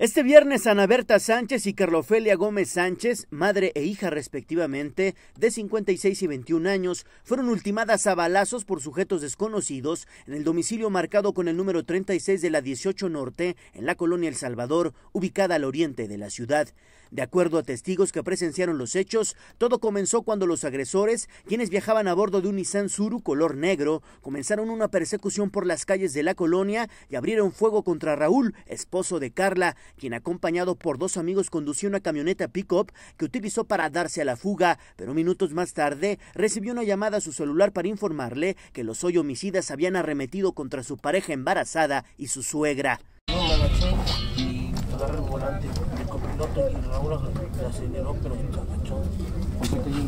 Este viernes, Ana Berta Sánchez y Carlofelia Gómez Sánchez, madre e hija respectivamente, de 56 y 21 años, fueron ultimadas a balazos por sujetos desconocidos en el domicilio marcado con el número 36 de la 18 Norte, en la colonia El Salvador, ubicada al oriente de la ciudad. De acuerdo a testigos que presenciaron los hechos, todo comenzó cuando los agresores, quienes viajaban a bordo de un Nissan color negro, comenzaron una persecución por las calles de la colonia y abrieron fuego contra Raúl, esposo de Carla, quien acompañado por dos amigos condució una camioneta pick-up que utilizó para darse a la fuga, pero minutos más tarde recibió una llamada a su celular para informarle que los hoy homicidas habían arremetido contra su pareja embarazada y su suegra.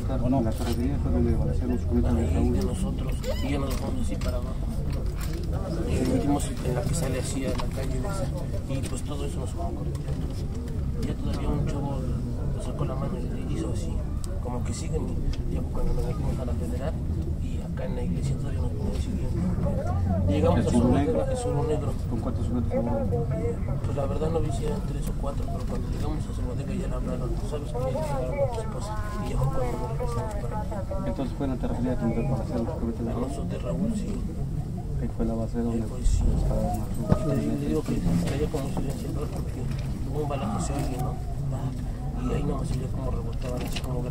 Carro? ¿En la carretera fue donde hacer los copilotos de Raúl? de nosotros, y ya nos dejamos así para abajo. Y metimos en la que sale así a la calle esa, y pues todo eso nos fue corriendo. Ya todavía un chavo sacó la mano y le hizo así, como que siguen, y ya cuando nos metimos a la acá en la iglesia todavía nos ponen siguiendo. Llegamos ¿El a sur negro? El Sur Negro. ¿Con cuántos sujetos fueron? Pues la verdad no vi si eran tres o cuatro, pero cuando llegamos a bodega ya le hablaron, tú sabes que ya llegaron con tu esposa, y ya fue cuando nos regresamos para acá. Entonces fue en la terracería donde a hacer los copilotos de A Raúl. nosotros de Raúl sí, Ahí fue la base donde pues sí. Y te, digo que estaría como silenciador porque hubo un balazo se oye, ¿no? Y ahí como rebotaban como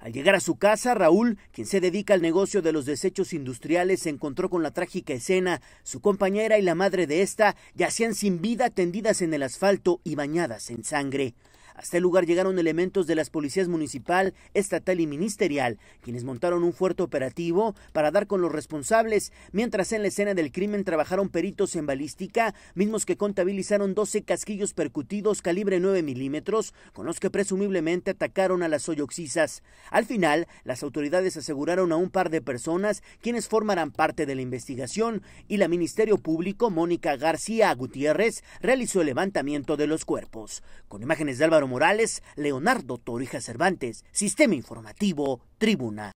Al llegar a su casa, Raúl, quien se dedica al negocio de los desechos industriales, se encontró con la trágica escena. Su compañera y la madre de esta yacían sin vida tendidas en el asfalto y bañadas en sangre. Hasta el lugar llegaron elementos de las policías municipal, estatal y ministerial, quienes montaron un fuerte operativo para dar con los responsables, mientras en la escena del crimen trabajaron peritos en balística, mismos que contabilizaron 12 casquillos percutidos calibre 9 milímetros, con los que presumiblemente atacaron a las hoyoxisas. Al final, las autoridades aseguraron a un par de personas quienes formarán parte de la investigación y la Ministerio Público, Mónica García Gutiérrez, realizó el levantamiento de los cuerpos. Con imágenes de Álvaro Morales, Leonardo Torija Cervantes, Sistema Informativo, Tribuna.